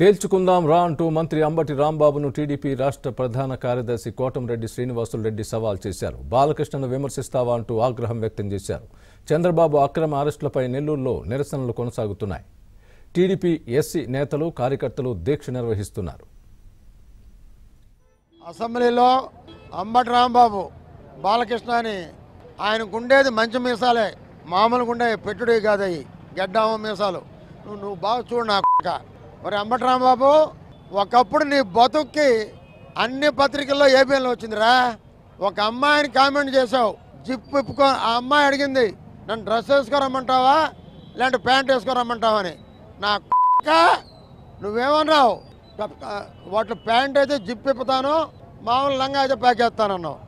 తేల్చుకుందాం రా అంటూ మంత్రి అంబటి రాంబాబును టీడీపీ రాష్ట్ర ప్రధాన కార్యదర్శి కోటంరెడ్డి శ్రీనివాసులు రెడ్డి సవాల్ చేశారు. బాలకృష్ణను విమర్శిస్తావా అంటూ ఆగ్రహం వ్యక్తం చేశారు. చంద్రబాబు అక్రమ అరెస్టులపై నెల్లూరులో నిరసనలు కొనసాగుతున్నాయి. టీడీపీ ఎస్సీ నేతలు కార్యకర్తలు దీక్ష నిర్వహిస్తున్నారు. అసెంబ్లీలో అంబటి రాంబాబు బాలకృష్ణ అని ఆయనకు ఉండేది మంచి మీసాలే. మామూలుగా ఉండే పెట్టుడే కాదయ్యి గడ్డామ మీసాలు. నువ్వు నువ్వు బాగా చూడు నా మరి అంబటి రాంబాబు ఒకప్పుడు నీ బతుక్కి అన్ని పత్రికల్లో ఏబిఎన్లో వచ్చిందిరా. ఒక అమ్మాయిని కామెంట్ చేసావు జిప్ ఇప్పుకో ఆ అమ్మాయి అడిగింది నన్ను డ్రెస్ వేసుకోరమ్మంటావా? లేదంటే ప్యాంట్ వేసుకోరమ్మంటావా? అని. నా కుక్క నువ్వేమన్నావు వాటి ప్యాంట్ అయితే జిప్ ఇప్పుతాను మామూలు లంగా అయితే ప్యాక్ చేస్తానన్నావు.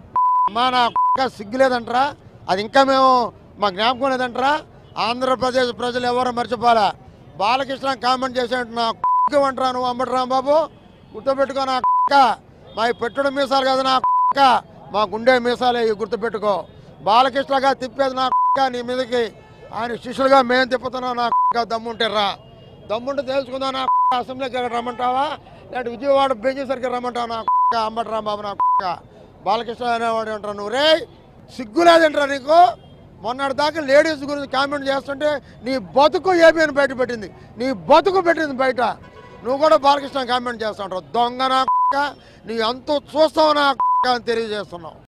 మా నా కుక్క సిగ్గులేదంటరా అది ఇంకా మేము మా జ్ఞాపకం లేదంటరా. ఆంధ్రప్రదేశ్ ప్రజలు ఎవరు మర్చిపోలే. బాలకృష్ణ కామెంట్ చేసినట్టు నా కుక్క నువ్వు అంబటి రాంబాబు గుర్తుపెట్టుకో నా కుక్క మా పెట్టడం మీసాలు కదా నా కుక్క మా గుండె మీసాలే గుర్తుపెట్టుకో. బాలకృష్ణగా తిప్పేది నా కుక్క నీ మీదకి. ఆయన శిష్యులుగా మేము తిప్పుతున్నాం నా కుక్క దమ్ముంటే రా. దమ్ముంటే తెలుసుకుందాం నా కుక్క అసెంబ్లీకి రమ్మంటావా? లేదంటే విజయవాడ బెంచేసరికి రమ్మంటావా నా కుక్క అంబటి రాంబాబు నా కుక్క బాలకృష్ణ అనేవాడు అంటారు నువ్వు రే సిగ్గులేదంటారా నీకు. మొన్నటి దాకా లేడీస్ గురించి కామెంట్ చేస్తుంటే నీ బతుకు ఏబిఎన్ బయట పెట్టింది. నీ బతుకు పెట్టింది బయట. నువ్వు కూడా బాలకృష్ణ కామెంట్ చేస్తుంటావు. దొంగ నా నీ అంత చూస్తావు నా అని తెలియజేస్తున్నావు.